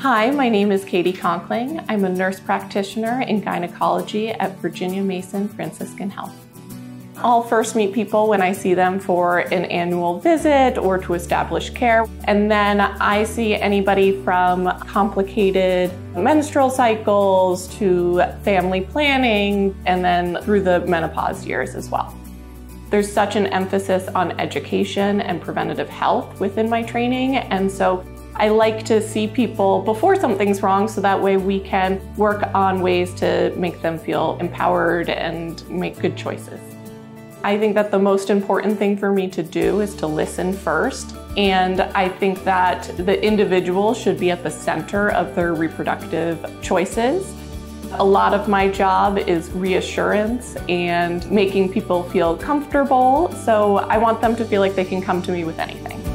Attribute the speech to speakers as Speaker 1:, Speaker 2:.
Speaker 1: Hi, my name is Katie Conkling. I'm a nurse practitioner in gynecology at Virginia Mason Franciscan Health. I'll first meet people when I see them for an annual visit or to establish care. And then I see anybody from complicated menstrual cycles to family planning and then through the menopause years as well. There's such an emphasis on education and preventative health within my training. And so I like to see people before something's wrong so that way we can work on ways to make them feel empowered and make good choices. I think that the most important thing for me to do is to listen first. And I think that the individual should be at the center of their reproductive choices. A lot of my job is reassurance and making people feel comfortable. So I want them to feel like they can come to me with anything.